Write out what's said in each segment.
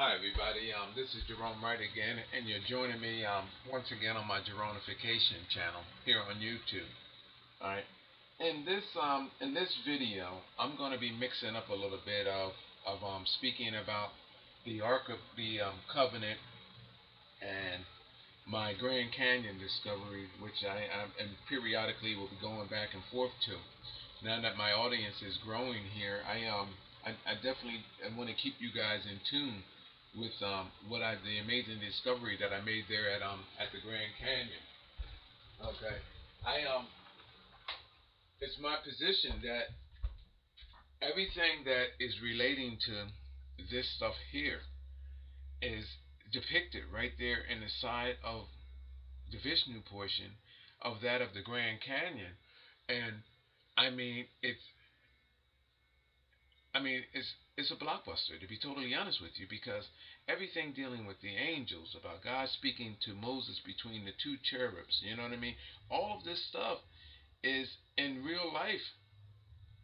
Hi everybody, um, this is Gerone Wright again, and you're joining me um, once again on my Geronification channel here on YouTube. All right, in this um, in this video, I'm going to be mixing up a little bit of of um, speaking about the Ark of the um, Covenant and my Grand Canyon discovery, which I, and periodically will be going back and forth to. Now that my audience is growing here, I um I, I definitely want to keep you guys in tune with um what I the amazing discovery that I made there at um at the Grand Canyon. Okay, I um it's my position that everything that is relating to this stuff here is depicted right there in the side of the Vishnu portion of that of the Grand Canyon. And I mean, it's, I mean, it's, it's a blockbuster to be totally honest with you because everything dealing with the angels about God speaking to Moses between the two cherubs, you know what I mean? All of this stuff is in real life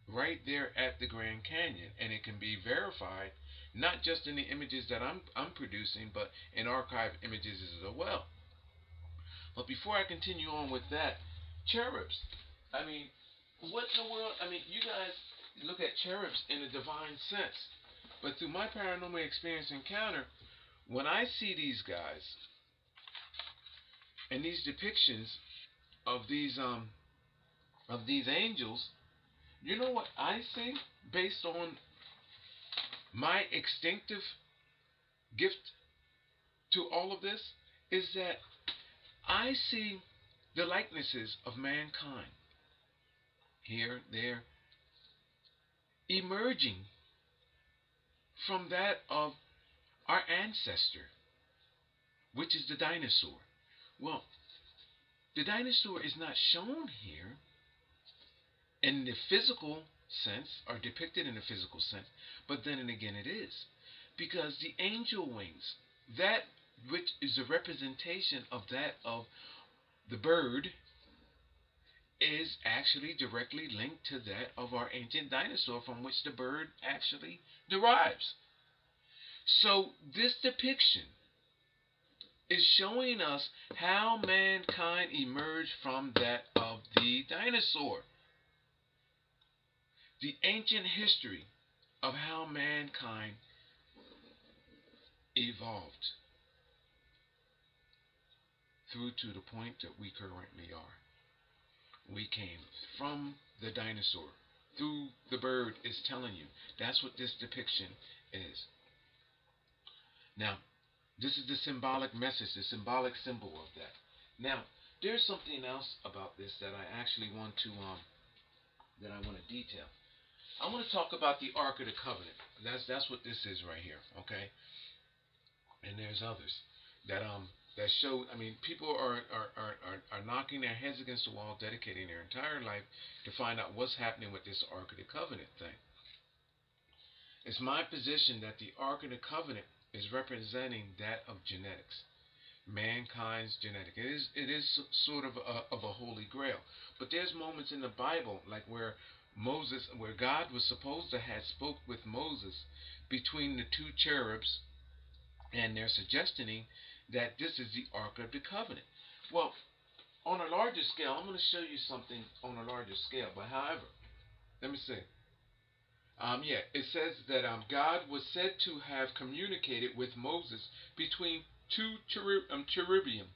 right there at the Grand Canyon and it can be verified not just in the images that I'm, I'm producing, but in archive images as well. But before I continue on with that, cherubs. I mean, what in the world? I mean, you guys look at cherubs in a divine sense. But through my paranormal experience encounter, when I see these guys and these depictions of these um of these angels, you know what I see based on my instinctive gift to all of this is that I see the likenesses of mankind here, there, emerging from that of our ancestor, which is the dinosaur. Well, the dinosaur is not shown here in the physical sense, are depicted in a physical sense, but then and again it is. Because the angel wings, that which is a representation of that of the bird, is actually directly linked to that of our ancient dinosaur from which the bird actually derives. So this depiction is showing us how mankind emerged from that of the dinosaur the ancient history of how mankind evolved through to the point that we currently are. We came from the dinosaur. Through the bird is telling you. That's what this depiction is. Now, this is the symbolic message, the symbolic symbol of that. Now, there's something else about this that I actually want to um that I want to detail. I want to talk about the Ark of the Covenant. That's that's what this is right here, okay? And there's others that um that show. I mean, people are are, are, are, are knocking their heads against the wall, dedicating their entire life to find out what's happening with this Ark of the Covenant thing. It's my position that the Ark of the Covenant is representing that of genetics mankind's genetic. It is it is sort of a, of a holy grail. But there's moments in the Bible like where Moses, where God was supposed to have spoke with Moses between the two cherubs, and they're suggesting that this is the Ark of the Covenant. Well, on a larger scale, I'm going to show you something on a larger scale. But however, let me see. Um, yeah, it says that um, God was said to have communicated with Moses between two um, cherubim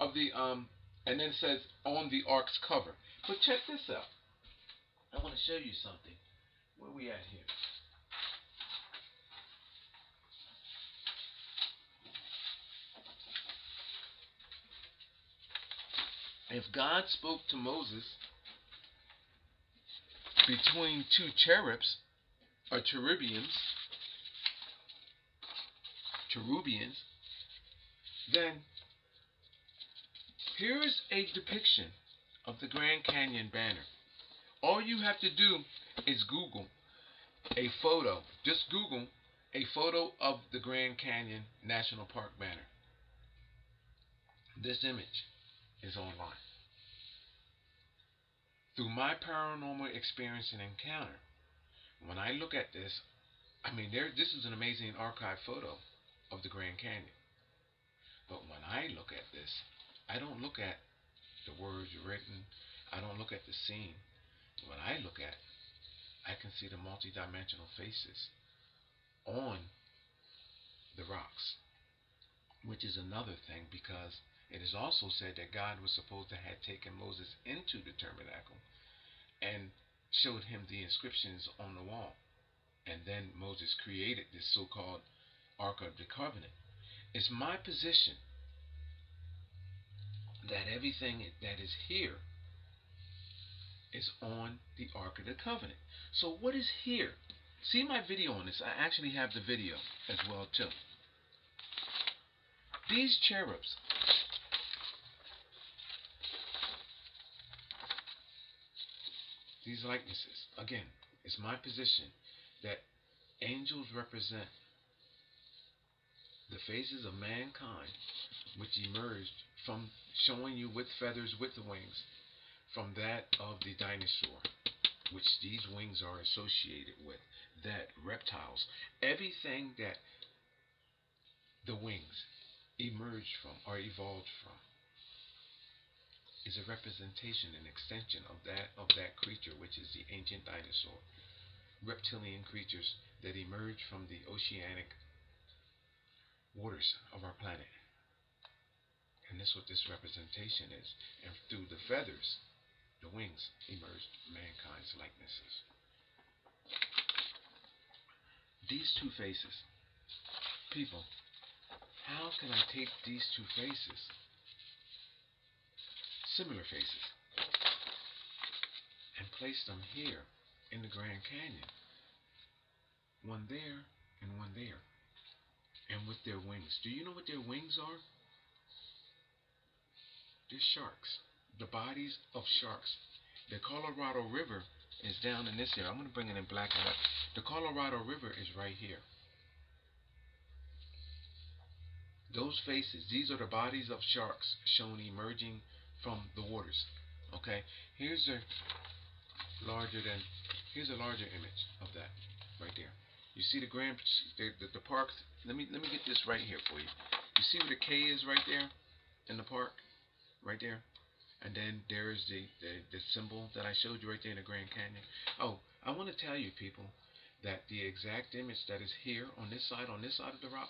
of the um, and then it says on the ark's cover. But check this out. I want to show you something. Where we at here? If God spoke to Moses between two cherubs or cherubians, cherubians, then here's a depiction of the Grand Canyon banner. All you have to do is Google a photo. Just Google a photo of the Grand Canyon National Park banner. This image is online. Through my paranormal experience and encounter, when I look at this, I mean, there. This is an amazing archive photo of the Grand Canyon. But when I look at this, I don't look at the words written. I don't look at the scene. When I look at, I can see the multidimensional faces on the rocks, which is another thing because it is also said that God was supposed to have taken Moses into the tabernacle and showed him the inscriptions on the wall. And then Moses created this so called Ark of the Covenant. It's my position that everything that is here is on the Ark of the Covenant. So what is here? See my video on this. I actually have the video as well too. These cherubs these likenesses. Again it's my position that angels represent the faces of mankind which emerged from showing you with feathers with the wings from that of the dinosaur, which these wings are associated with, that reptiles, everything that the wings emerged from or evolved from is a representation and extension of that of that creature which is the ancient dinosaur reptilian creatures that emerged from the oceanic waters of our planet and that's what this representation is and through the feathers the wings emerged mankind's likenesses. These two faces. People, how can I take these two faces, similar faces, and place them here in the Grand Canyon? One there and one there. And with their wings. Do you know what their wings are? They're sharks the bodies of sharks. The Colorado River is down in this area. I'm going to bring it in black and white. The Colorado River is right here. Those faces, these are the bodies of sharks shown emerging from the waters. Okay, here's a larger than here's a larger image of that right there. You see the grand the, the, the park. Let me let me get this right here for you. You see where the K is right there in the park, right there. And then there's the, the, the symbol that I showed you right there in the Grand Canyon. Oh, I want to tell you, people, that the exact image that is here on this side, on this side of the rock,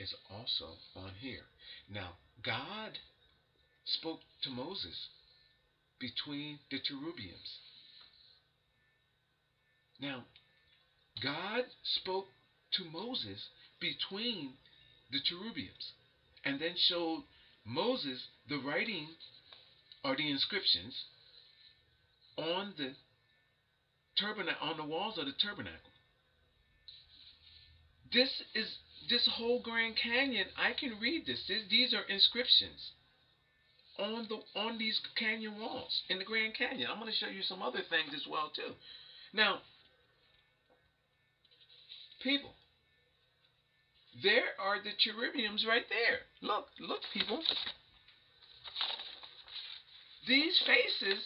is also on here. Now, God spoke to Moses between the cherubims. Now, God spoke to Moses between the cherubims and then showed Moses the writing or the inscriptions on the tabernacle on the walls of the tabernacle. This is this whole Grand Canyon. I can read this. this. These are inscriptions on the on these canyon walls in the Grand Canyon. I'm going to show you some other things as well too. Now, people, there are the cherubims right there. Look, look, people. These faces,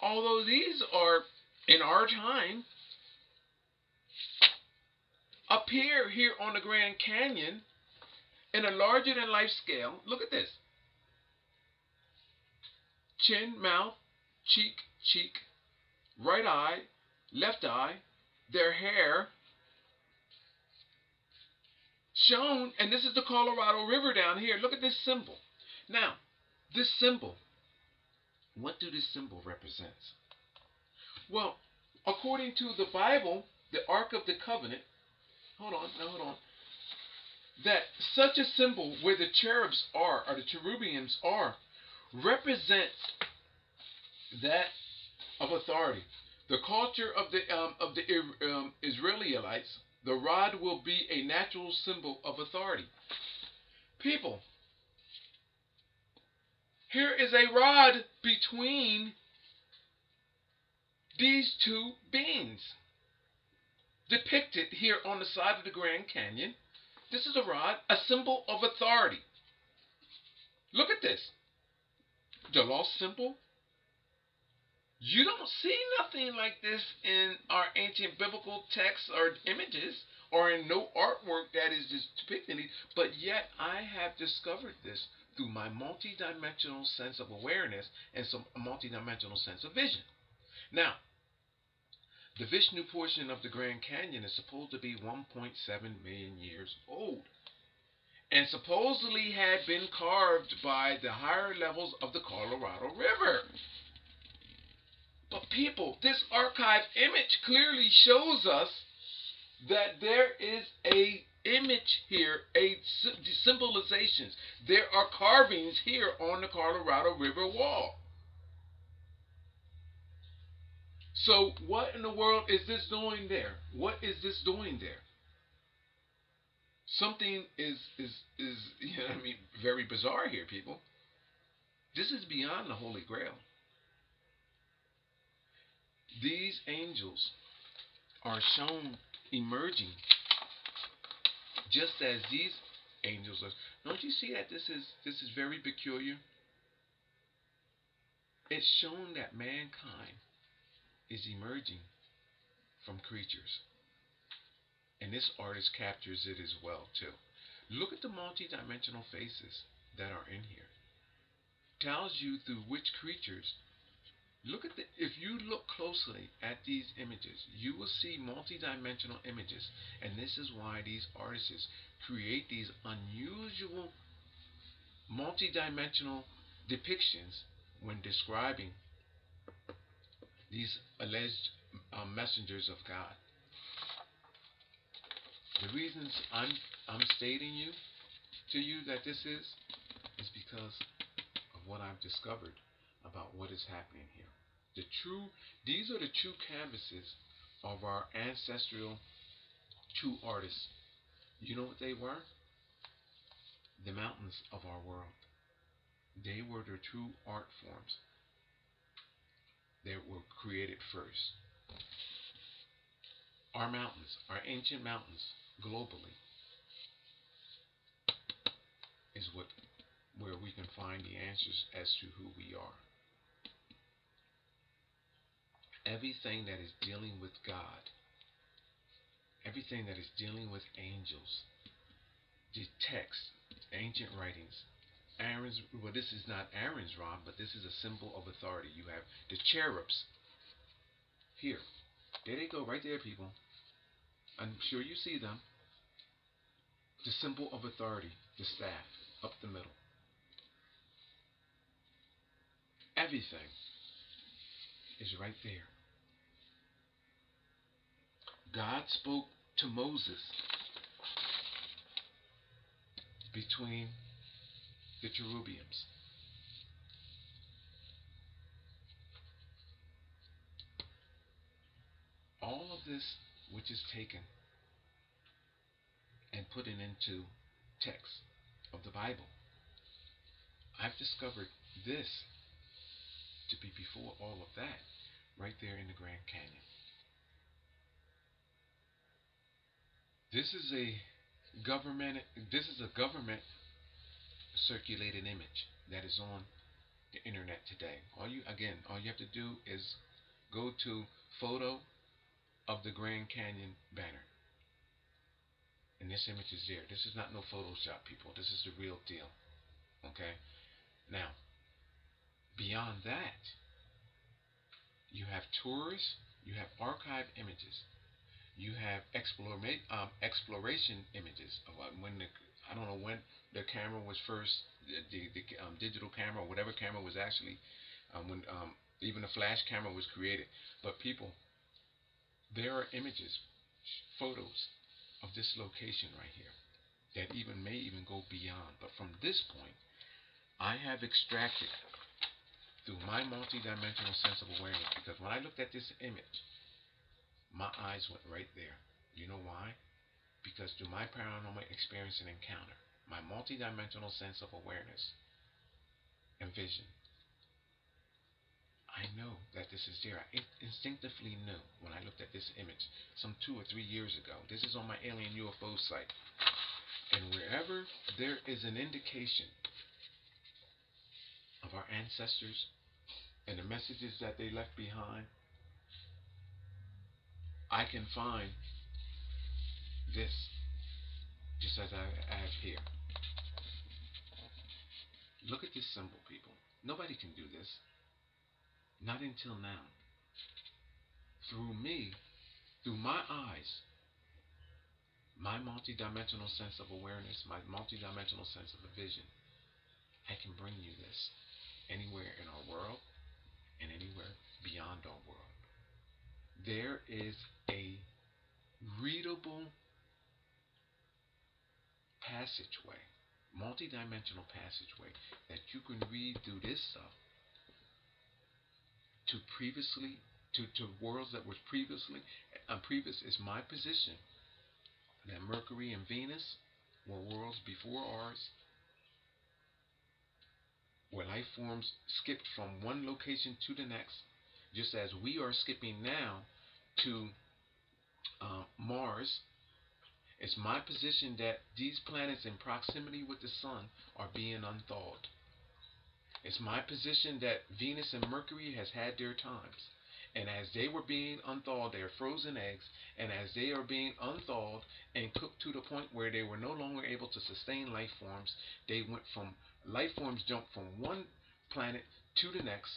although these are in our time, appear here on the Grand Canyon in a larger than life scale. Look at this chin, mouth, cheek, cheek, right eye, left eye, their hair shown, and this is the Colorado River down here. Look at this symbol. Now, this symbol what do this symbol represent? Well, according to the Bible, the Ark of the Covenant, hold on, now hold on, that such a symbol where the cherubs are, or the cherubims are, represents that of authority. The culture of the um, of the um, Israelites, the rod will be a natural symbol of authority. People, here is a rod between these two beings depicted here on the side of the Grand Canyon. This is a rod, a symbol of authority. Look at this. The lost symbol You don't see nothing like this in our ancient biblical texts or images or in no artwork that is depicting these, but yet I have discovered this through my multidimensional sense of awareness and some multidimensional sense of vision. Now, the Vishnu portion of the Grand Canyon is supposed to be 1.7 million years old and supposedly had been carved by the higher levels of the Colorado River. But people, this archive image clearly shows us that there is a image here, a symbolizations. There are carvings here on the Colorado River wall. So what in the world is this doing there? What is this doing there? Something is is is you know I mean very bizarre here, people. This is beyond the Holy Grail. These angels are shown emerging just as these angels are. Don't you see that this is this is very peculiar? It's shown that mankind is emerging from creatures. And this artist captures it as well too. Look at the multidimensional faces that are in here. Tells you through which creatures Look at the, if you look closely at these images, you will see multidimensional images. And this is why these artists create these unusual multidimensional depictions when describing these alleged um, messengers of God. The reasons I'm I'm stating you to you that this is is because of what I've discovered about what is happening here. The true, these are the true canvases of our ancestral true artists. You know what they were? The mountains of our world. They were the true art forms that were created first. Our mountains, our ancient mountains, globally, is what where we can find the answers as to who we are everything that is dealing with God, everything that is dealing with angels, the text, ancient writings, Aaron's, well, this is not Aaron's rod, but this is a symbol of authority. You have the cherubs here. There they go, right there, people. I'm sure you see them. The symbol of authority, the staff, up the middle. Everything is right there. God spoke to Moses between the cherubims. All of this which is taken and put it into text of the Bible. I've discovered this to be before all of that, right there in the Grand Canyon. This is a government this is a government circulated image that is on the internet today. All you again, all you have to do is go to photo of the Grand Canyon banner. And this image is there. This is not no Photoshop, people. This is the real deal. Okay? Now, Beyond that, you have tours, you have archive images, you have um, exploration images of when the I don't know when the camera was first the, the, the um, digital camera or whatever camera was actually um, when um, even the flash camera was created. But people, there are images, photos of this location right here that even may even go beyond. But from this point, I have extracted through my multidimensional sense of awareness. Because when I looked at this image, my eyes went right there. You know why? Because through my paranormal experience and encounter, my multidimensional sense of awareness and vision, I know that this is there. I instinctively knew when I looked at this image some two or three years ago. This is on my alien UFO site. And wherever there is an indication of our ancestors and the messages that they left behind, I can find this just as I have here. Look at this symbol, people. Nobody can do this. Not until now. Through me, through my eyes, my multidimensional sense of awareness, my multidimensional sense of a vision, I can bring you this anywhere in our world and anywhere beyond our world. There is a readable passageway, multidimensional passageway that you can read through this stuff to previously to, to worlds that was previously uh, previous is my position that Mercury and Venus were worlds before ours where life forms skipped from one location to the next just as we are skipping now to uh, Mars. It's my position that these planets in proximity with the sun are being unthawed it's my position that Venus and Mercury has had their times. And as they were being unthawed, they are frozen eggs. And as they are being unthawed and cooked to the point where they were no longer able to sustain life forms, they went from life forms jumped from one planet to the next.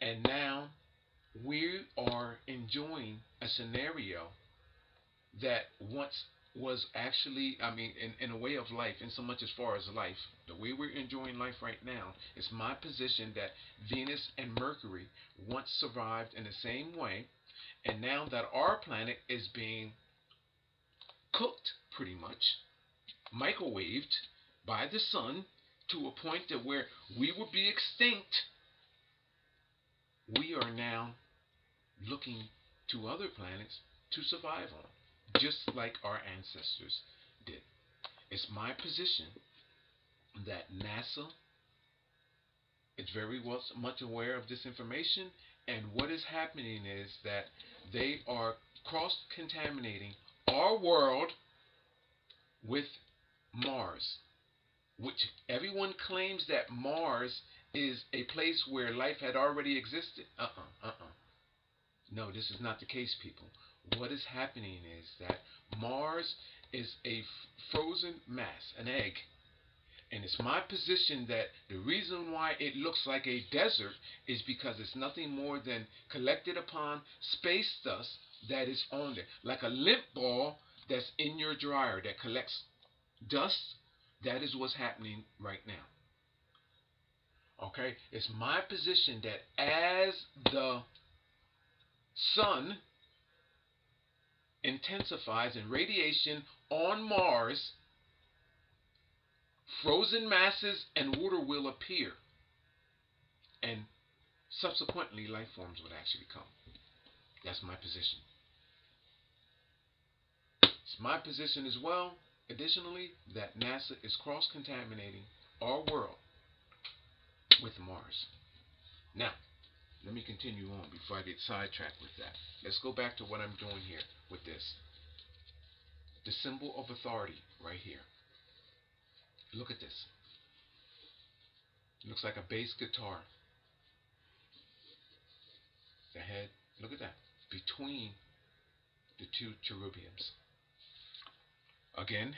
And now we are enjoying a scenario that once was actually, I mean, in, in a way of life, in so much as far as life, the way we're enjoying life right now, it's my position that Venus and Mercury once survived in the same way, and now that our planet is being cooked pretty much, microwaved by the sun to a point that where we will be extinct, we are now looking to other planets to survive on just like our ancestors did. It's my position that NASA is very well, much aware of this information, and what is happening is that they are cross contaminating our world with Mars, which everyone claims that Mars is a place where life had already existed. Uh uh-uh, uh, uh-uh. No, this is not the case, people what is happening is that Mars is a frozen mass, an egg. And it's my position that the reason why it looks like a desert is because it's nothing more than collected upon space dust that is on there. Like a lint ball that's in your dryer that collects dust. That is what's happening right now. Okay? It's my position that as the sun intensifies in radiation on Mars, frozen masses and water will appear. And subsequently, life forms would actually come. That's my position. It's my position as well, additionally, that NASA is cross contaminating our world with Mars. Now, let me continue on before I get sidetracked with that. Let's go back to what I'm doing here with this. The symbol of authority right here. Look at this. It looks like a bass guitar. The head, look at that, between the two cherubims. Again,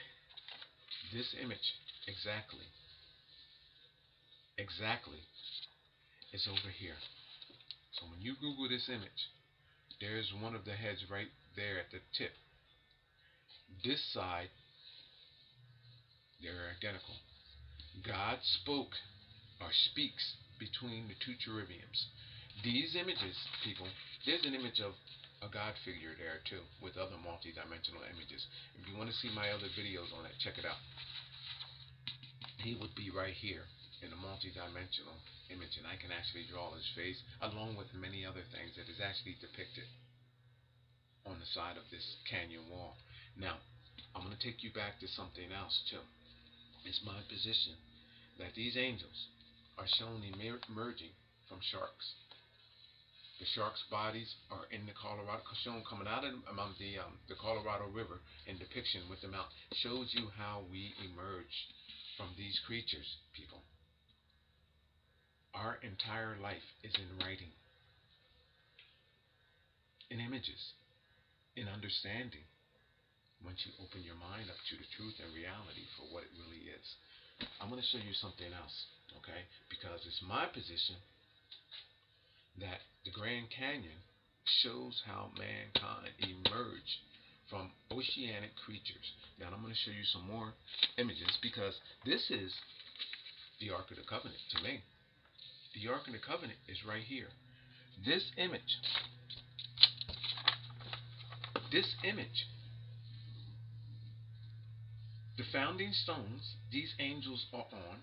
this image, exactly, exactly, is over here. So when you Google this image, there's one of the heads right there at the tip. This side, they're identical. God spoke or speaks between the two cherubims. These images, people, there's an image of a God figure there too, with other multi-dimensional images. If you want to see my other videos on it, check it out. He would be right here in a multi-dimensional image, and I can actually draw his face along with many other things that is actually depicted on the side of this canyon wall. Now, I'm going to take you back to something else too. It's my position that these angels are shown emerging from sharks. The sharks' bodies are in the Colorado, shown coming out of the um, the Colorado River in depiction with the mouth. Shows you how we emerge from these creatures, people. Our entire life is in writing, in images, in understanding. Once you open your mind up to the truth and reality for what it really is. I'm going to show you something else, okay? Because it's my position that the Grand Canyon shows how mankind emerged from oceanic creatures. Now I'm going to show you some more images because this is the Ark of the Covenant to me. The Ark of the Covenant is right here. This image, this image, the founding stones these angels are on,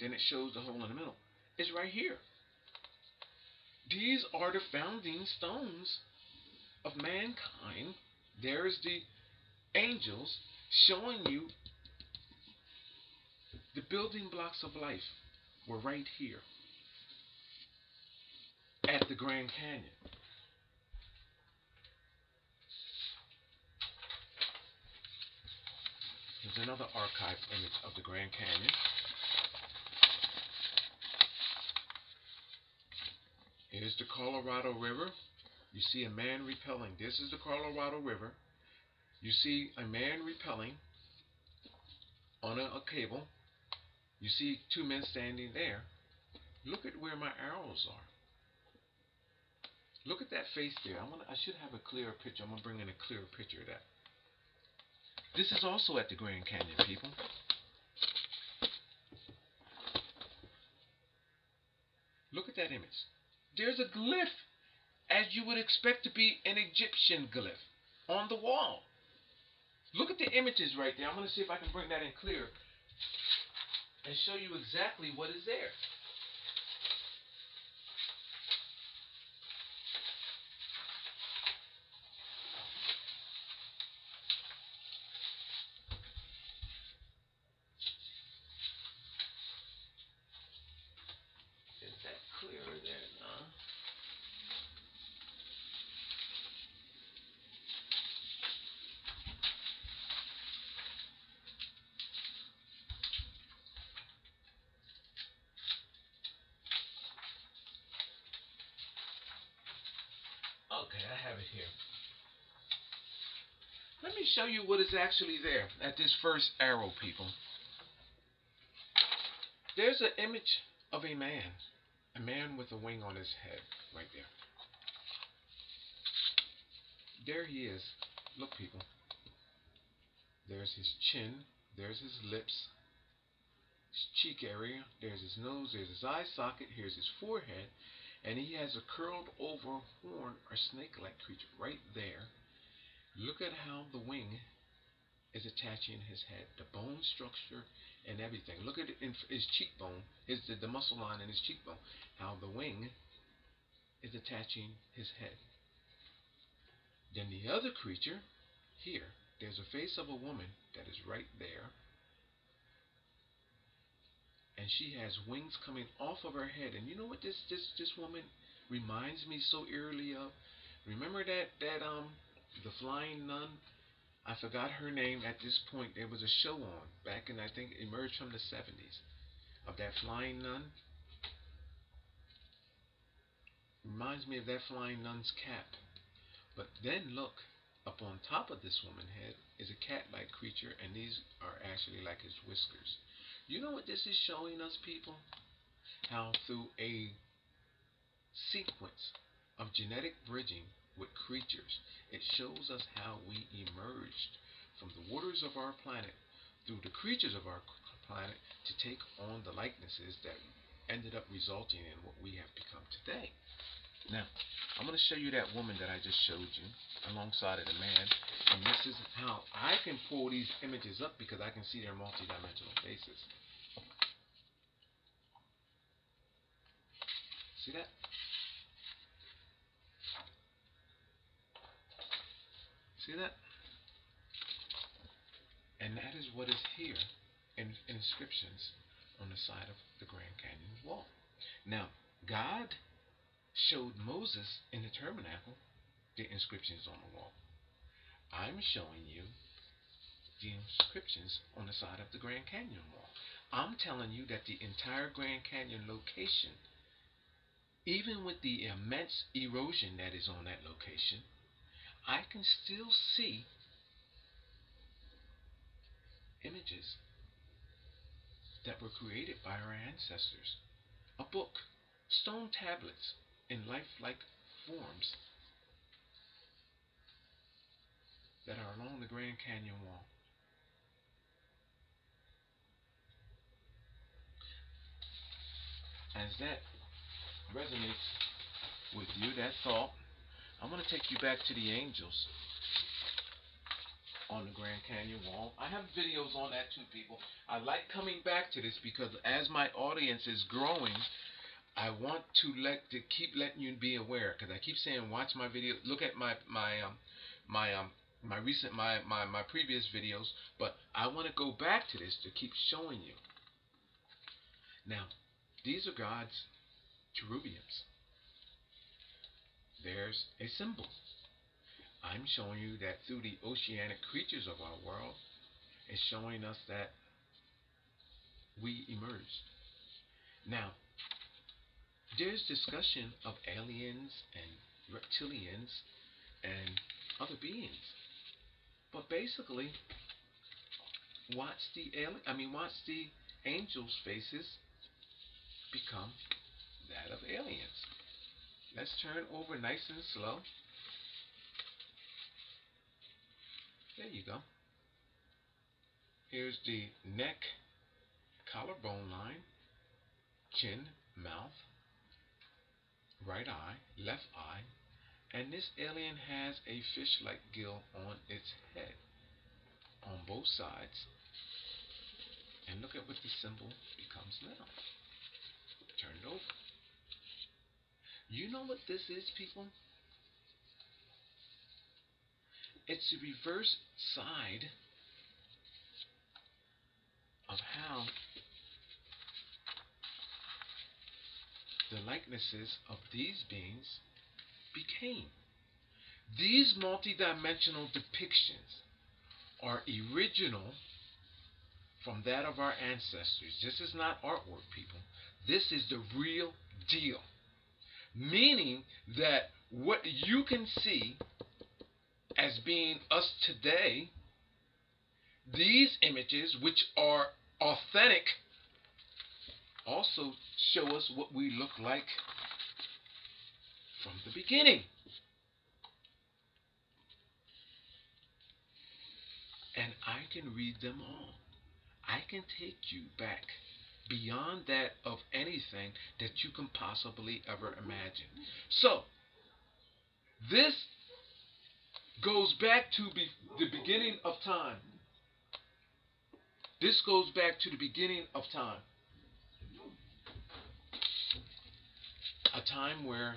then it shows the hole in the middle, is right here. These are the founding stones of mankind. There's the angels showing you the building blocks of life were right here at the Grand Canyon. Here's another archived image of the Grand Canyon. Here's the Colorado River. You see a man repelling. This is the Colorado River. You see a man repelling on a, a cable. You see two men standing there. Look at where my arrows are. Look at that face there. I'm gonna, I should have a clearer picture. I'm going to bring in a clearer picture of that. This is also at the Grand Canyon, people. Look at that image. There's a glyph, as you would expect to be an Egyptian glyph, on the wall. Look at the images right there. I'm going to see if I can bring that in clear and show you exactly what is there. What is actually there at this first arrow, people. There's an image of a man, a man with a wing on his head, right there. There he is. Look, people. There's his chin, there's his lips, his cheek area, there's his nose, there's his eye socket, here's his forehead, and he has a curled over horn or snake like creature right there. Look at how the wing is attaching his head, the bone structure and everything. Look at it in his cheekbone, his the, the muscle line in his cheekbone, how the wing is attaching his head. Then the other creature, here, there's a face of a woman that is right there. And she has wings coming off of her head. And you know what this this this woman reminds me so eerily of? Remember that that um the flying nun? I forgot her name at this point. There was a show on back in I think emerged from the seventies of that flying nun. Reminds me of that flying nun's cap. But then look, up on top of this woman's head is a cat-like creature, and these are actually like his whiskers. You know what this is showing us, people? How through a sequence of genetic bridging with creatures, it shows us how we emerged from the waters of our planet through the creatures of our planet to take on the likenesses that ended up resulting in what we have become today. Now, I'm going to show you that woman that I just showed you alongside of the man. And this is how I can pull these images up because I can see their multidimensional faces. See that? See that? And that is what is here in inscriptions on the side of the Grand Canyon wall. Now, God showed Moses in the tabernacle the inscriptions on the wall. I'm showing you the inscriptions on the side of the Grand Canyon wall. I'm telling you that the entire Grand Canyon location, even with the immense erosion that is on that location, I can still see images that were created by our ancestors. A book, stone tablets in lifelike forms that are along the Grand Canyon wall. As that resonates with you, that thought, I'm going to take you back to the angels on the Grand Canyon wall. I have videos on that too, people. I like coming back to this because as my audience is growing, I want to let to keep letting you be aware because I keep saying watch my video, look at my my um my um my recent my my my previous videos, but I want to go back to this to keep showing you. Now, these are God's cherubims. There's a symbol. I'm showing you that through the oceanic creatures of our world, it's showing us that we emerged. Now, there's discussion of aliens and reptilians and other beings. But basically, watch the alien I mean watch the angels' faces become that of aliens. Let's turn over nice and slow. There you go. Here's the neck, collarbone line, chin, mouth, right eye, left eye, and this alien has a fish-like gill on its head on both sides. And look at what the symbol becomes now. Turn it over. You know what this is, people? It's the reverse side of how the likenesses of these beings became. These multidimensional depictions are original from that of our ancestors. This is not artwork, people. This is the real deal. Meaning that what you can see as being us today, these images, which are authentic, also show us what we look like from the beginning. And I can read them all. I can take you back beyond that of anything that you can possibly ever imagine. So, this goes back to be the beginning of time. This goes back to the beginning of time. A time where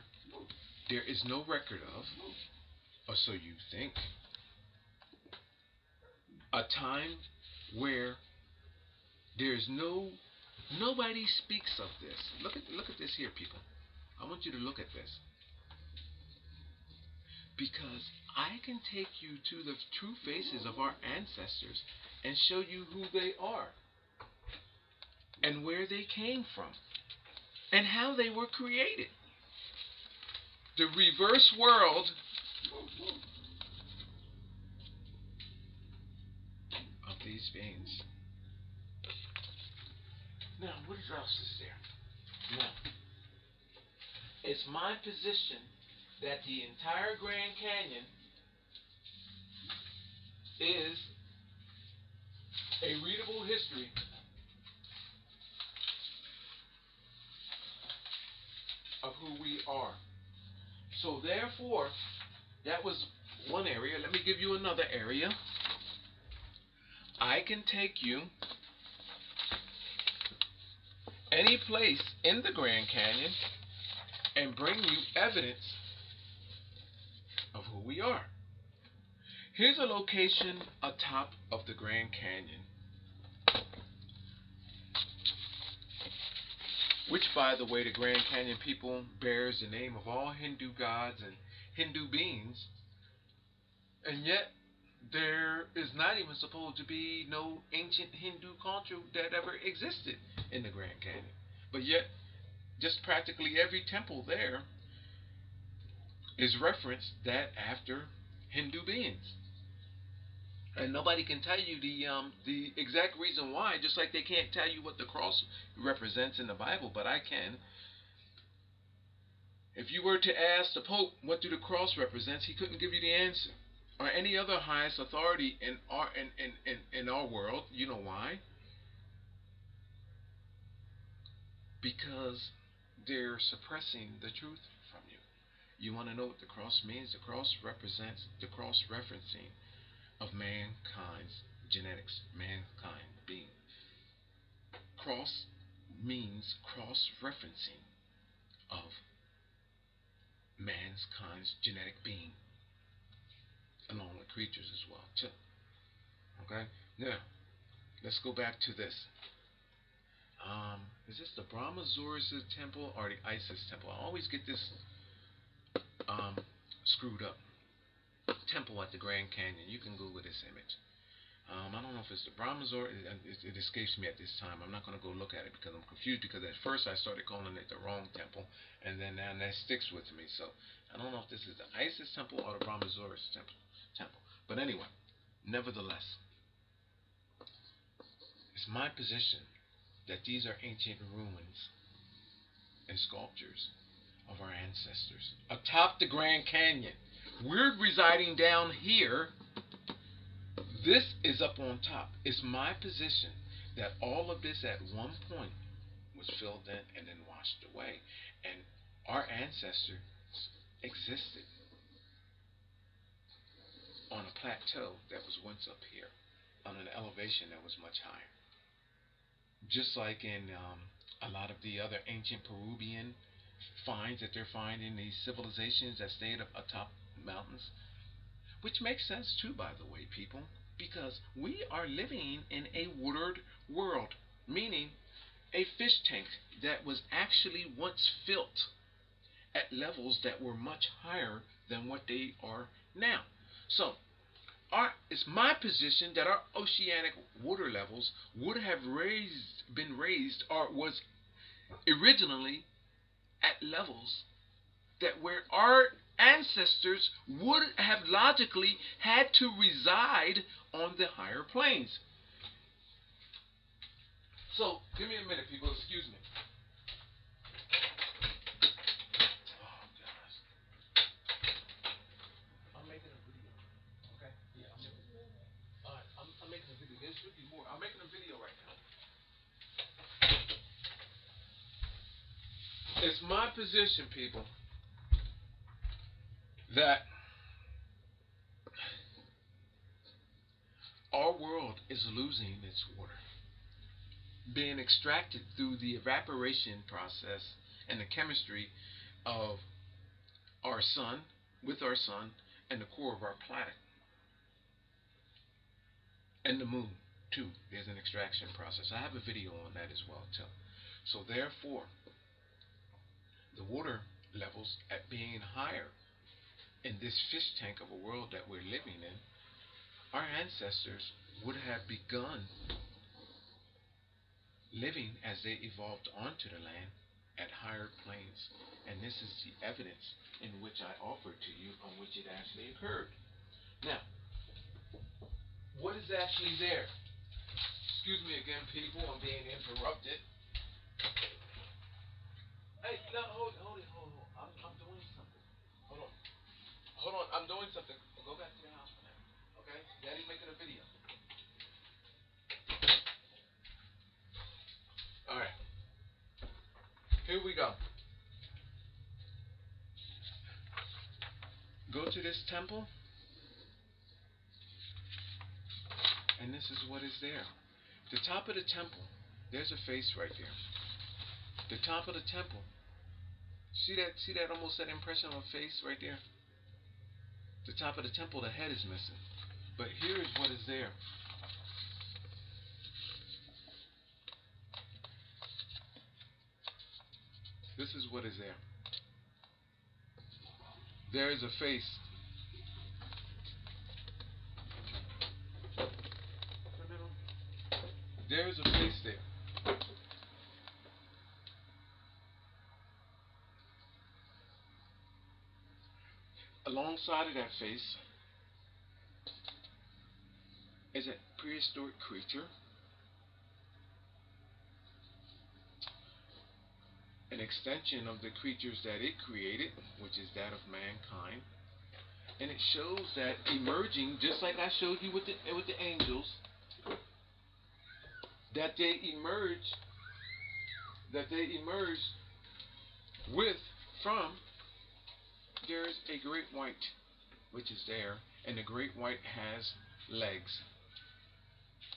there is no record of, or so you think. A time where there's no nobody speaks of this. Look at look at this here, people. I want you to look at this. Because I can take you to the true faces of our ancestors and show you who they are and where they came from and how they were created the reverse world of these beings. Now, what else is there? Now, it's my position that the entire Grand Canyon is a readable history of who we are. So therefore, that was one area. Let me give you another area. I can take you any place in the Grand Canyon and bring you evidence of who we are. Here's a location atop of the Grand Canyon which, by the way, the Grand Canyon people bears the name of all Hindu gods and Hindu beings. And yet, there is not even supposed to be no ancient Hindu culture that ever existed in the Grand Canyon. But yet, just practically every temple there is referenced that after Hindu beings. And nobody can tell you the um, the exact reason why, just like they can't tell you what the cross represents in the Bible, but I can. If you were to ask the Pope what do the cross represents, he couldn't give you the answer. Or any other highest authority in our in, in, in, in our world, you know why? Because they're suppressing the truth from you. You want to know what the cross means? The cross represents the cross referencing of mankind's genetics, mankind being. Cross means cross referencing of mankind's genetic being, creatures as well, too. Okay? Now, let's go back to this. Um, is this the Brahmasaurus temple or the Isis temple? I always get this um, screwed up temple at the Grand Canyon. You can Google this image. Um, I don't know if it's the Brahmas or it, it, escapes me at this time. I'm not going to go look at it because I'm confused. Because at first I started calling it the wrong temple, and then now that sticks with me. So I don't know if this is the Isis temple or the Brahmasaurus temple. Temple. But anyway, nevertheless, it's my position that these are ancient ruins and sculptures of our ancestors atop the Grand Canyon. We're residing down here. This is up on top. It's my position that all of this at one point was filled in and then washed away. And our ancestors existed on a plateau that was once up here, on an elevation that was much higher. Just like in um, a lot of the other ancient Peruvian finds that they're finding these civilizations that stayed up atop mountains. Which makes sense too, by the way, people, because we are living in a watered world, meaning a fish tank that was actually once filled at levels that were much higher than what they are now. So, our, it's my position that our oceanic water levels would have raised, been raised, or was originally at levels that where our ancestors would have logically had to reside on the higher planes. So, give me a minute, people. Excuse me. Oh, gosh. I'm making a video. Okay? Yeah, I'm making a video. Alright, I'm, I'm making a video. There should be more. I'm making a video right now. It's my position, people that our world is losing its water, being extracted through the evaporation process and the chemistry of our sun, with our sun, and the core of our planet. And the moon, too. There's an extraction process. I have a video on that as well, too. So, therefore, the water levels at being higher in this fish tank of a world that we're living in, our ancestors would have begun living as they evolved onto the land at higher planes. And this is the evidence in which I offer to you on which it actually occurred. Now, what is actually there? Excuse me again, people, I'm being interrupted. Hey, no, hold, hold it, hold, hold. I'm, I'm doing something. Hold on. Hold on, I'm doing something. Go back to the house for now. Okay? Daddy's making a video. Alright. Here we go. Go to this temple. And this is what is there. The top of the temple, there's a face right there. The top of the temple. See that? See that? Almost that impression on face right there. The top of the temple, the head is missing. But here is what is there. This is what is there. There is a face. There is a face there. Alongside of that face is a prehistoric creature. An extension of the creatures that it created, which is that of mankind. And it shows that emerging, just like I showed you with the with the angels, that they emerge that they emerge with from there's a great white which is there and the great white has legs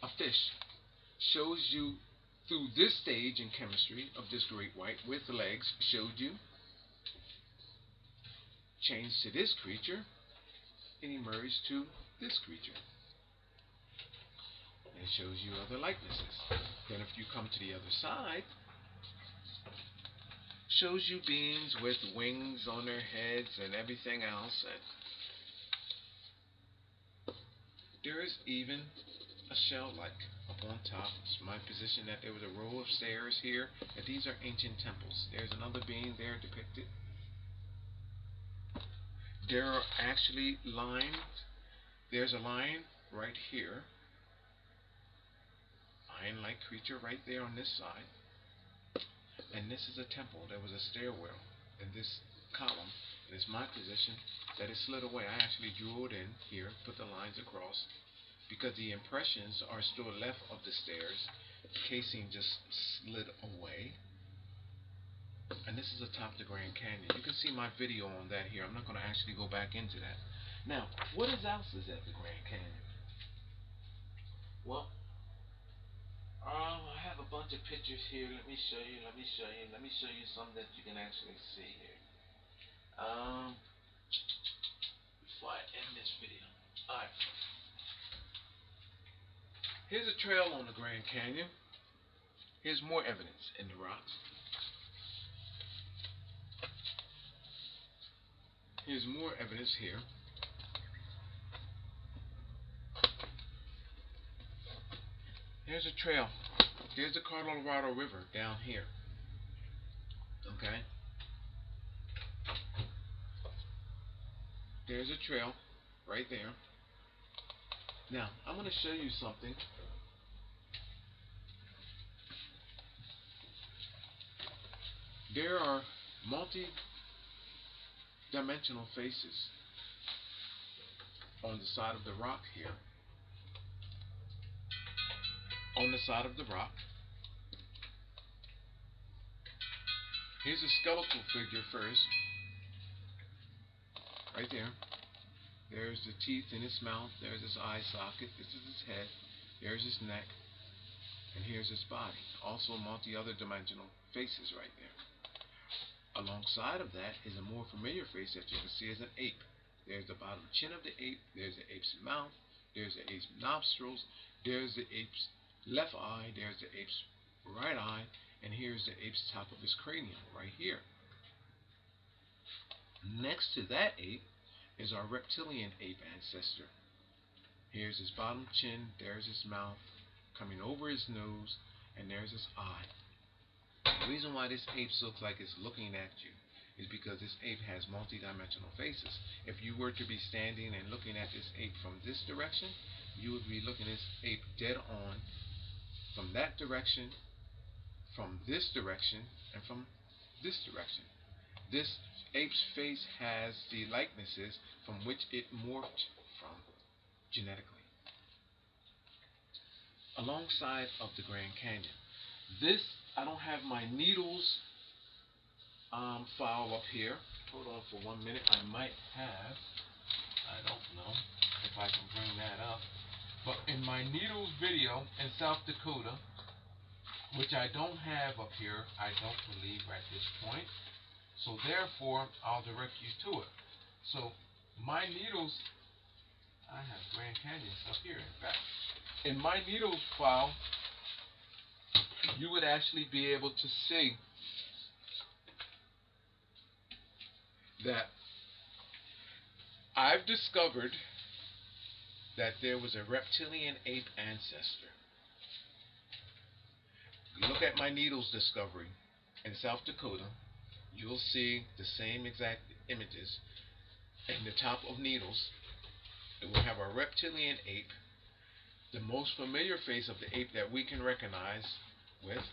a fish shows you through this stage in chemistry of this great white with legs showed you change to this creature and emerge to this creature And it shows you other likenesses. Then if you come to the other side, shows you beings with wings on their heads and everything else. And there is even a shell-like up on top. It's my position that there was a row of stairs here, and these are ancient temples. There's another being there depicted. There are actually lines. There's a line right here lion-like creature right there on this side. And this is a temple. There was a stairwell in this column. And it's my position that it slid away. I actually drew it in here, put the lines across, because the impressions are still left of the stairs. Casing just slid away. And this is the top of the Grand Canyon. You can see my video on that here. I'm not going to actually go back into that. Now, what is else is at the Grand Canyon? Well, um, I have a bunch of pictures here. Let me show you. Let me show you. Let me show you some that you can actually see here. Um, before I end this video. Alright. Here's a trail on the Grand Canyon. Here's more evidence in the rocks. Here's more evidence here. Here's a trail. Here's the Colorado River down here. Okay? There's a trail right there. Now, I'm going to show you something. There are multi-dimensional faces on the side of the rock here on the side of the rock. Here's a skeletal figure first. Right there. There's the teeth in his mouth. There's his eye socket. This is his head. There's his neck. And here's his body. Also multi other dimensional faces right there. Alongside of that is a more familiar face that you can see as an ape. There's the bottom chin of the ape. There's the ape's mouth. There's the ape's nostrils. There's the ape's left eye, there's the ape's right eye, and here's the ape's top of his cranium right here. Next to that ape is our reptilian ape ancestor. Here's his bottom chin, there's his mouth, coming over his nose, and there's his eye. The reason why this ape looks like it's looking at you is because this ape has multi-dimensional faces. If you were to be standing and looking at this ape from this direction, you would be looking at this ape dead on from that direction, from this direction, and from this direction. This ape's face has the likenesses from which it morphed from genetically. Alongside of the Grand Canyon. This, I don't have my needles um, file up here. Hold on for one minute. I might have. I don't know if I can bring that up. But in my needles video in South Dakota, which I don't have up here, I don't believe at this point. So therefore, I'll direct you to it. So my needles, I have Grand Canyon stuff here. In fact, in my needles file, you would actually be able to see that I've discovered that there was a reptilian ape ancestor look at my needles discovery in South Dakota, you'll see the same exact images in the top of needles. It will have a reptilian ape, the most familiar face of the ape that we can recognize with,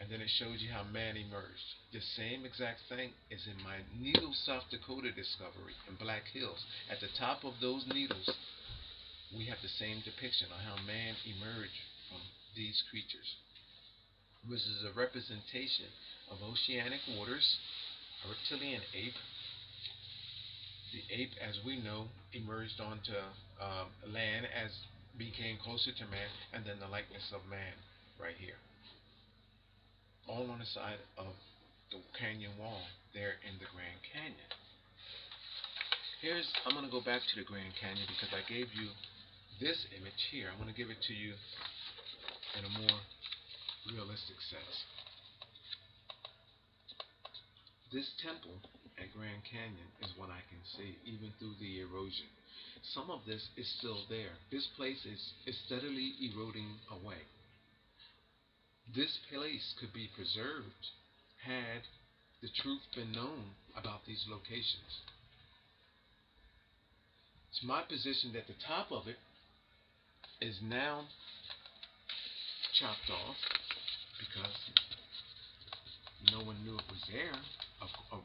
and then it shows you how man emerged. The same exact thing is in my Needle, South Dakota discovery in Black Hills. At the top of those needles, we have the same depiction of how man emerged from these creatures which is a representation of oceanic waters, a reptilian ape. The ape, as we know, emerged onto um, land as became closer to man, and then the likeness of man right here. All on the side of the canyon wall there in the Grand Canyon. Here's, I'm going to go back to the Grand Canyon because I gave you this image here. I'm going to give it to you in a more realistic sense. This temple at Grand Canyon is what I can see, even through the erosion. Some of this is still there. This place is, is steadily eroding away. This place could be preserved had the truth been known about these locations. It's my position that the top of it is now chopped off because no one knew it was there, of, uh,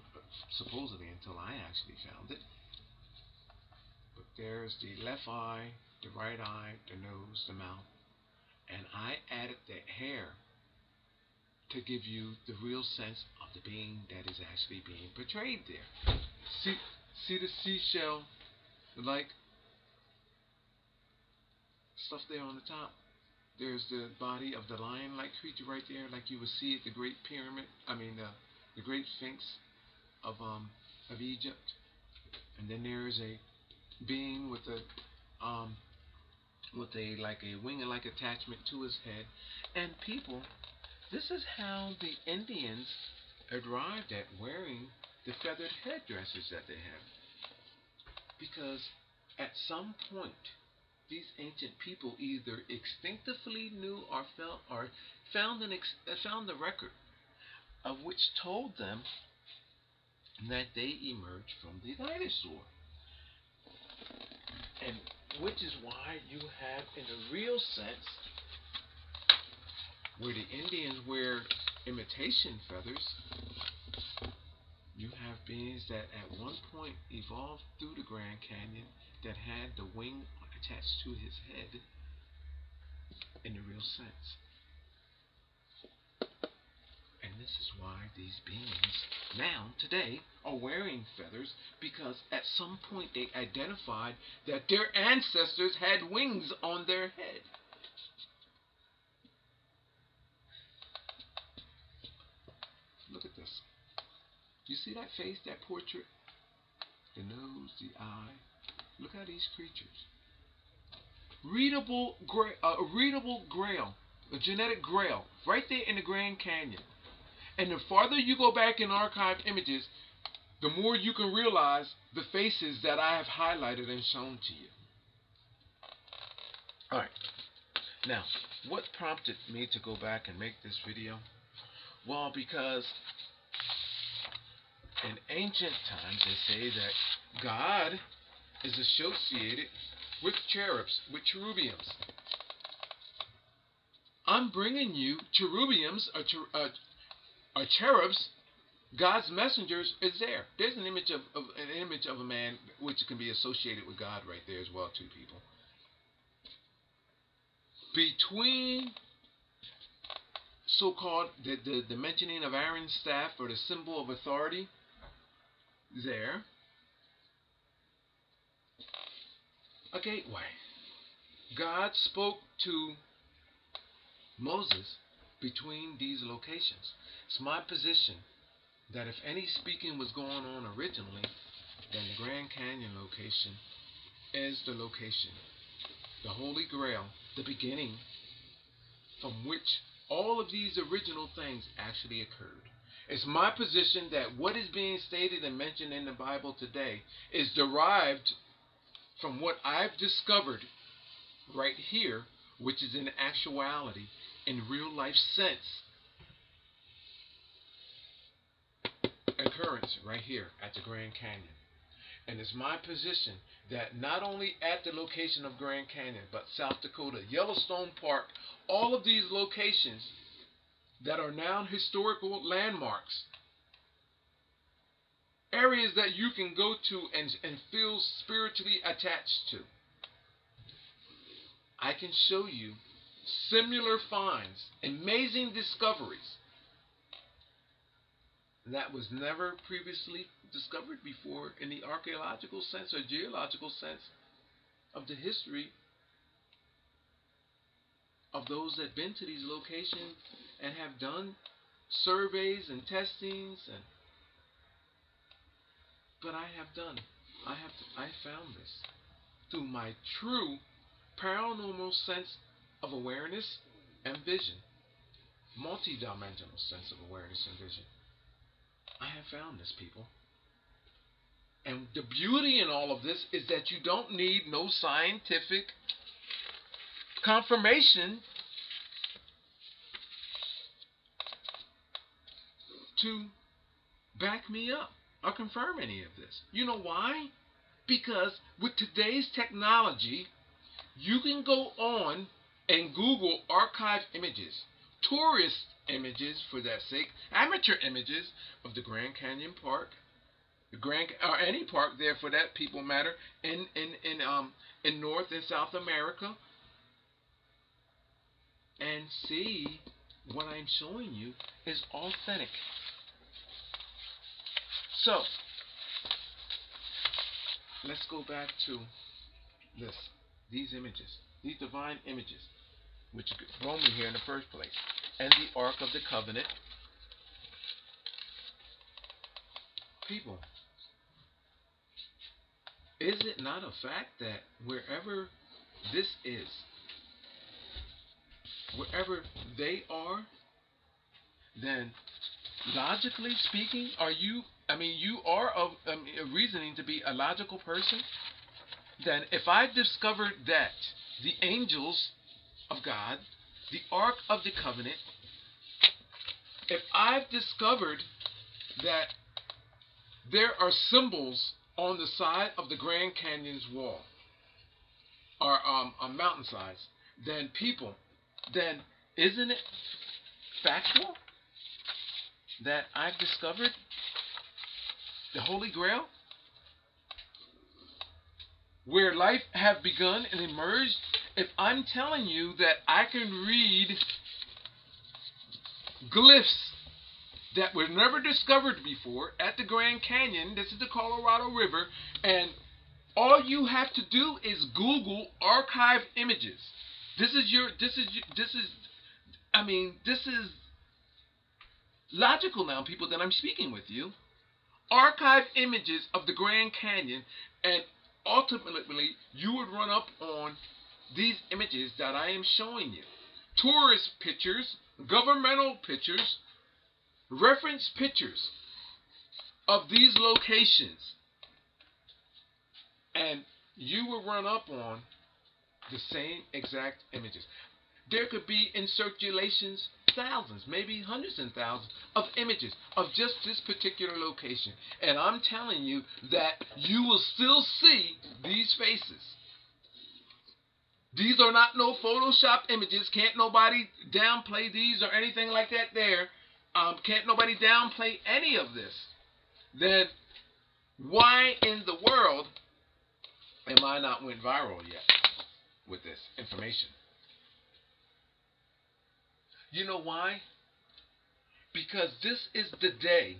supposedly until I actually found it. But there's the left eye, the right eye, the nose, the mouth, and I added the hair to give you the real sense of the being that is actually being portrayed there. See, see the seashell, like stuff there on the top. There's the body of the lion-like creature right there, like you would see at the Great Pyramid. I mean, uh, the Great Sphinx of um, of Egypt. And then there is a being with a um, with a like a wing-like attachment to his head. And people, this is how the Indians arrived at wearing the feathered headdresses that they have. Because at some point these ancient people either instinctively knew or felt or found an ex, uh, found the record of which told them that they emerged from the dinosaur. And which is why you have, in a real sense, where the Indians wear imitation feathers, you have beings that at one point evolved through the Grand Canyon that had the wing attached to his head in the real sense. And this is why these beings now, today, are wearing feathers because at some point they identified that their ancestors had wings on their head. Look at this. You see that face, that portrait? The nose, the eye. Look at these creatures readable gra- a readable grail, a genetic grail, right there in the Grand Canyon. And the farther you go back in archived images, the more you can realize the faces that I have highlighted and shown to you. Alright, now, what prompted me to go back and make this video? Well, because in ancient times they say that God is associated with cherubs, with cherubiums. I'm bringing you cherubiums, or, cher- cherubs. God's messengers is there. There's an image of, of an image of a man which can be associated with God right there as well, too, people. Between so-called the, the, the mentioning of Aaron's staff or the symbol of authority there a gateway. God spoke to Moses between these locations. It's my position that if any speaking was going on originally, then the Grand Canyon location is the location. The Holy Grail, the beginning from which all of these original things actually occurred. It's my position that what is being stated and mentioned in the Bible today is derived from what I've discovered right here, which is in actuality in real life sense occurrence right here at the Grand Canyon. And it's my position that not only at the location of Grand Canyon, but South Dakota, Yellowstone Park, all of these locations that are now historical landmarks, areas that you can go to and, and feel spiritually attached to. I can show you similar finds, amazing discoveries that was never previously discovered before in the archaeological sense or geological sense of the history of those that have been to these locations and have done surveys and testings and but I have done. I have I found this. Through my true paranormal sense of awareness and vision multidimensional sense of awareness and vision I have found this, people. And the beauty in all of this is that you don't need no scientific confirmation to back me up or confirm any of this. You know why? Because with today's technology, you can go on and Google archive images, tourist images for that sake, amateur images of the Grand Canyon Park, the Grand or any park there for that people matter in in in um in North and South America, and see what I'm showing you is authentic. So let's go back to this these images, these divine images, which brought me here in the first place and the Ark of the Covenant people. Is it not a fact that wherever this is, wherever they are, then logically speaking, are you, I mean, you are of um, reasoning to be a logical person? Then if I discovered that the angels of God the Ark of the Covenant, if I've discovered that there are symbols on the side of the Grand Canyon's wall, or um, on mountainsides, then people, then isn't it factual that I've discovered the Holy Grail? Where life have begun and emerged if I'm telling you that I can read glyphs that were never discovered before at the Grand Canyon, this is the Colorado River, and all you have to do is Google archive images. This is your, this is, this is, I mean, this is logical now, people, that I'm speaking with you. Archive images of the Grand Canyon, and ultimately, you would run up on these images that I am showing you. Tourist pictures, governmental pictures, reference pictures of these locations. And you will run up on the same exact images. There could be in circulations thousands, maybe hundreds and thousands of images of just this particular location. And I'm telling you that you will still see these faces. These are not no Photoshop images. Can't nobody downplay these or anything like that there. Um, can't nobody downplay any of this. Then why in the world am I not went viral yet with this information? You know why? Because this is the day,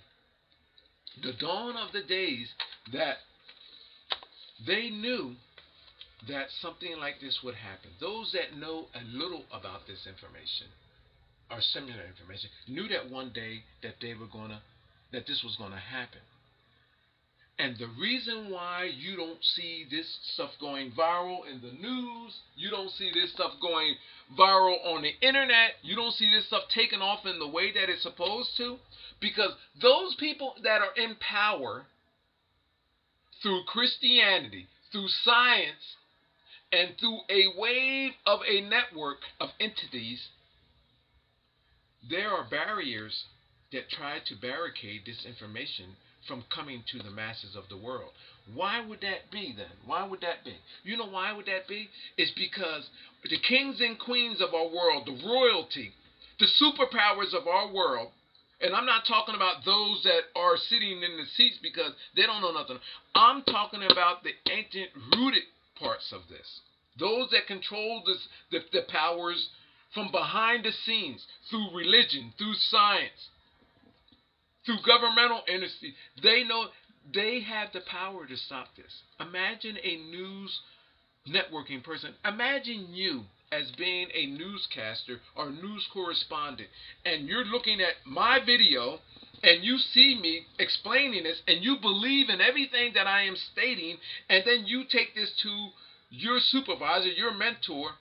the dawn of the days that they knew that something like this would happen. Those that know a little about this information or similar information knew that one day that they were gonna that this was gonna happen. And the reason why you don't see this stuff going viral in the news, you don't see this stuff going viral on the internet, you don't see this stuff taken off in the way that it's supposed to, because those people that are in power through Christianity, through science, and through a wave of a network of entities there are barriers that try to barricade this information from coming to the masses of the world. Why would that be then? Why would that be? You know why would that be? It's because the kings and queens of our world, the royalty, the superpowers of our world, and I'm not talking about those that are sitting in the seats because they don't know nothing. I'm talking about the ancient rooted parts of this. Those that control this, the, the powers from behind the scenes through religion, through science, through governmental industry. They know they have the power to stop this. Imagine a news networking person. Imagine you as being a newscaster or news correspondent, and you're looking at my video and you see me explaining this and you believe in everything that I am stating, and then you take this to your supervisor, your mentor,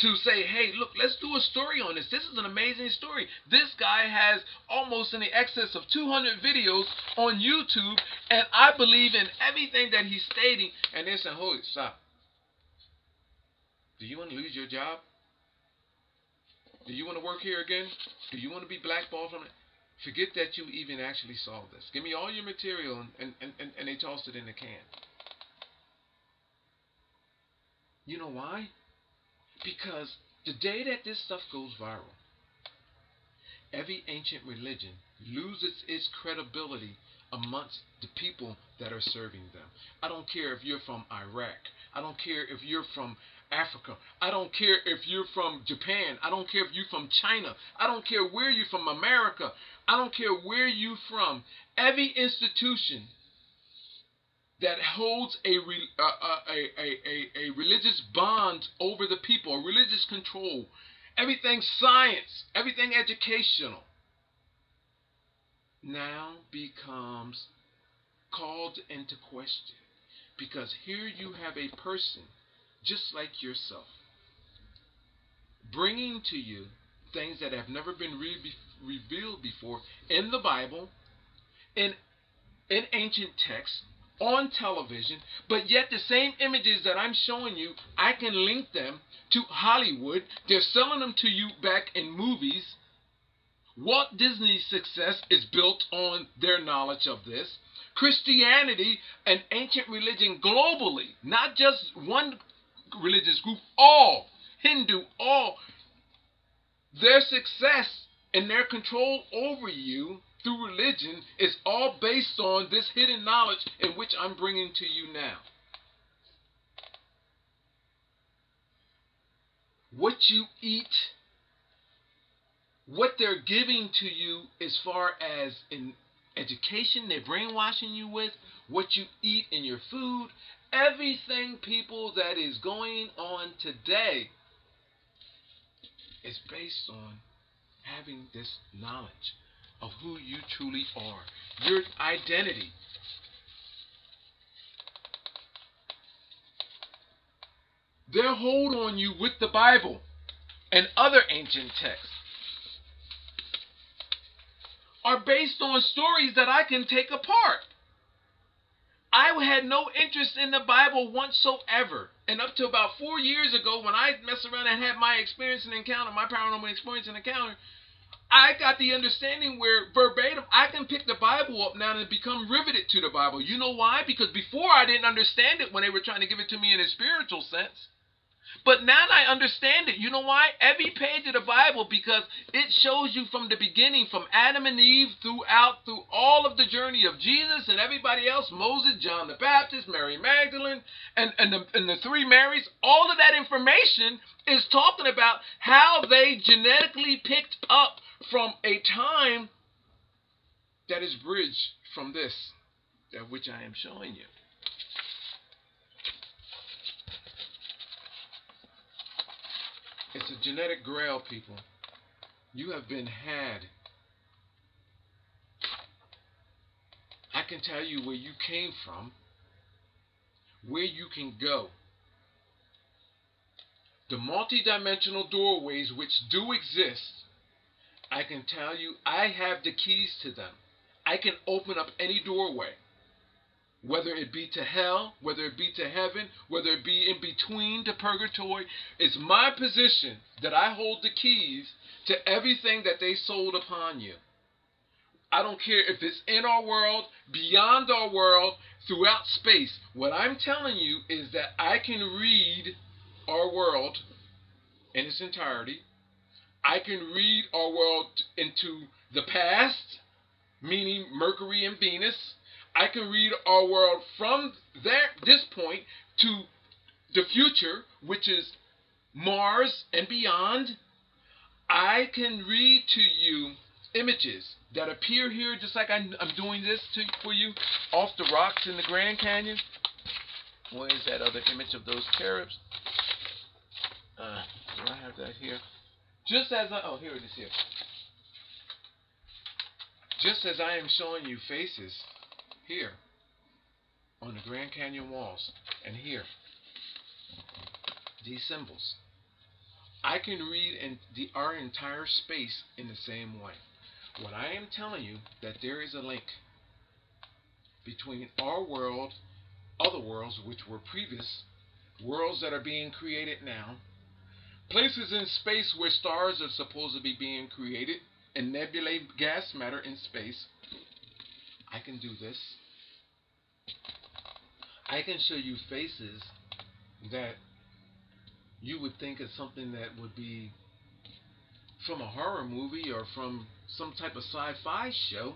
to say, hey, look, let's do a story on this. This is an amazing story. This guy has almost in the excess of 200 videos on YouTube, and I believe in everything that he's stating. And they're saying, hold it, stop. Do you want to lose your job? Do you want to work here again? Do you want to be blackballed from it? Forget that you even actually saw this. Give me all your material, and, and, and, and they tossed it in the can. You know why? Because the day that this stuff goes viral, every ancient religion loses its credibility amongst the people that are serving them. I don't care if you're from Iraq. I don't care if you're from Africa. I don't care if you're from Japan. I don't care if you're from China. I don't care where you're from America. I don't care where you're from. Every institution that holds a, uh, a, a, a, a religious bond over the people, a religious control, everything science, everything educational, now becomes called into question. Because here you have a person just like yourself bringing to you things that have never been re- revealed before in the Bible, in, in ancient texts, on television, but yet the same images that I'm showing you, I can link them to Hollywood. They're selling them to you back in movies. Walt Disney's success is built on their knowledge of this. Christianity, an ancient religion globally, not just one religious group, all Hindu, all their success and their control over you through religion is all based on this hidden knowledge in which I'm bringing to you now. What you eat, what they're giving to you as far as in education, they're brainwashing you with, what you eat in your food, everything, people, that is going on today is based on having this knowledge of who you truly are, your identity. Their hold on you with the Bible and other ancient texts are based on stories that I can take apart. I had no interest in the Bible whatsoever. And up to about four years ago, when I messed around and had my experience and encounter, my paranormal experience and encounter, I got the understanding where verbatim I can pick the Bible up now and become riveted to the Bible. You know why? Because before I didn't understand it when they were trying to give it to me in a spiritual sense. But now I understand it. You know why? Every page of the Bible, because it shows you from the beginning, from Adam and Eve throughout, through all of the journey of Jesus and everybody else Moses, John the Baptist, Mary Magdalene, and, and, the, and the three Marys. All of that information is talking about how they genetically picked up from a time that is bridged from this, that which I am showing you. It's a genetic grail, people. You have been had. I can tell you where you came from, where you can go. The multidimensional doorways which do exist I can tell you, I have the keys to them. I can open up any doorway. whether it be to hell, whether it be to heaven, whether it be in between to purgatory. It's my position that I hold the keys to everything that they sold upon you. I don't care if it's in our world, beyond our world, throughout space. What I'm telling you is that I can read our world in its entirety. I can read our world into the past, meaning Mercury and Venus. I can read our world from that this point to the future, which is Mars and beyond. I can read to you images that appear here, just like I'm, doing this to, for you, off the rocks in the Grand Canyon. Where is that other image of those cherubs? Uh, do I have that here? Just as I, oh, here it is here. Just as I am showing you faces here on the Grand Canyon walls and here, these symbols. I can read in the, our entire space in the same way. What I am telling you that there is a link between our world, other worlds which were previous, worlds that are being created now, places in space where stars are supposed to be being created, and nebulae gas matter in space. I can do this. I can show you faces that you would think is something that would be from a horror movie or from some type of sci-fi show.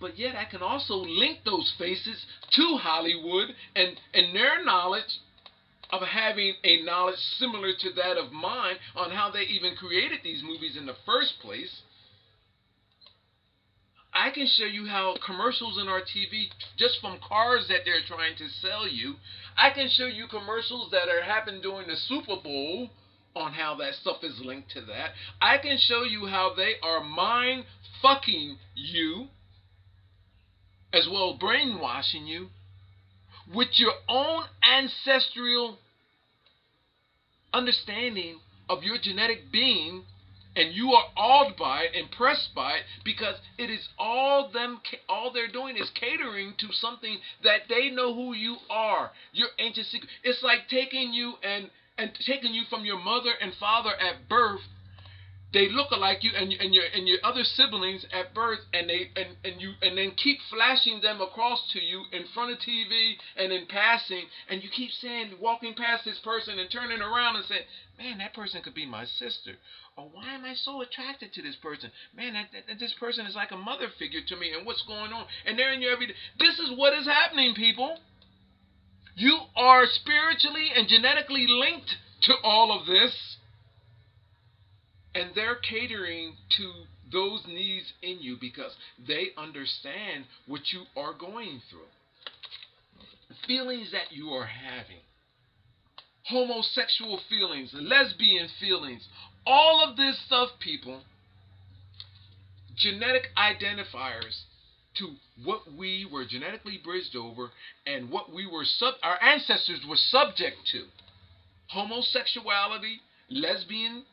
But yet I can also link those faces to Hollywood and, and their knowledge of having a knowledge similar to that of mine on how they even created these movies in the first place. I can show you how commercials in our TV, just from cars that they're trying to sell you, I can show you commercials that are happening during the Super Bowl on how that stuff is linked to that. I can show you how they are mind fucking you, as well brainwashing you, with your own ancestral understanding of your genetic being and you are awed by it, impressed by it, because it is all them. All they're doing is catering to something that they know who you are. Your ancient secret. It's like taking you and and taking you from your mother and father at birth they look alike you and, and your and your other siblings at birth and they and, and you and then keep flashing them across to you in front of TV and in passing and you keep saying walking past this person and turning around and saying man that person could be my sister. Or why am I so attracted to this person? Man that, that, this person is like a mother figure to me and what's going on? And they're in your everyday this is what is happening people. You are spiritually and genetically linked to all of this. And they're catering to those needs in you because they understand what you are going through. Feelings that you are having, homosexual feelings, lesbian feelings, all of this stuff, people, genetic identifiers to what we were genetically bridged over and what we were sub our ancestors were subject to. Homosexuality, lesbian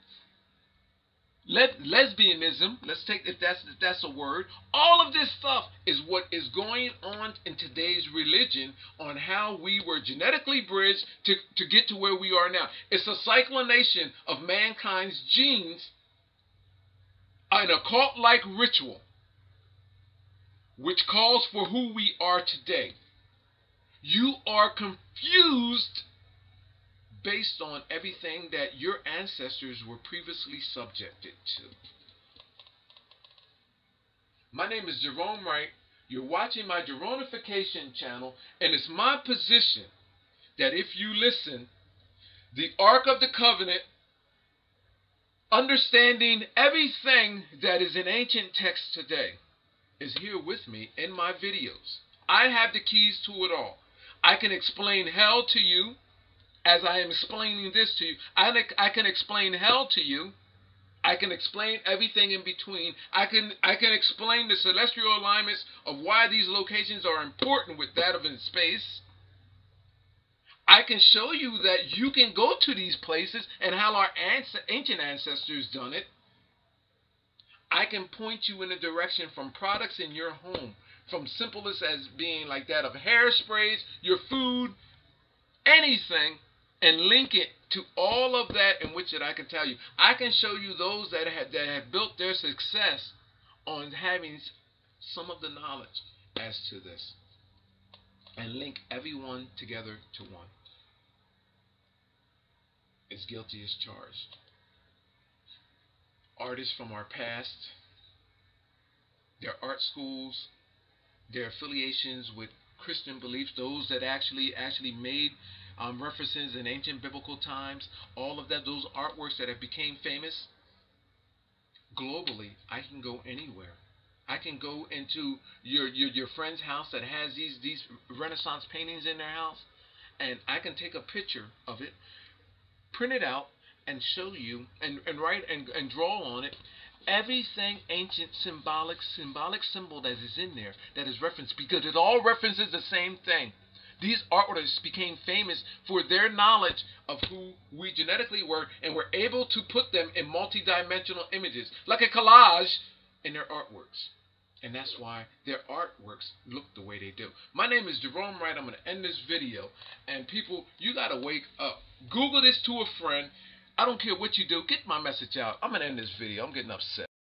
le- lesbianism, let's take if that's if that's a word, all of this stuff is what is going on in today's religion on how we were genetically bridged to, to get to where we are now. It's a cyclination of mankind's genes, an occult like ritual which calls for who we are today. You are confused based on everything that your ancestors were previously subjected to. My name is Gerone Wright. You're watching my Geronification channel, and it's my position that if you listen, the Ark of the Covenant, understanding everything that is in ancient texts today, is here with me in my videos. I have the keys to it all. I can explain hell to you as I am explaining this to you. I, I can explain hell to you. I can explain everything in between. I can I can explain the celestial alignments of why these locations are important with that of in space. I can show you that you can go to these places and how our ancient ancestors done it. I can point you in a direction from products in your home from simplest as being like that of hairsprays, your food, anything, and link it to all of that in which that I can tell you. I can show you those that have, that have built their success on having some of the knowledge as to this and link everyone together to one. As guilty as charged. Artists from our past, their art schools, their affiliations with Christian beliefs, those that actually actually made um, references in ancient biblical times, all of that, those artworks that have became famous. Globally, I can go anywhere. I can go into your, your your friend's house that has these these Renaissance paintings in their house, and I can take a picture of it, print it out, and show you and, and write and, and draw on it everything ancient symbolic symbolic symbol that is in there that is referenced because it all references the same thing. These artists became famous for their knowledge of who we genetically were and were able to put them in multidimensional images, like a collage, in their artworks. And that's why their artworks look the way they do. My name is Gerone Wright. I'm going to end this video. And people, you got to wake up. Google this to a friend. I don't care what you do. Get my message out. I'm going to end this video. I'm getting upset.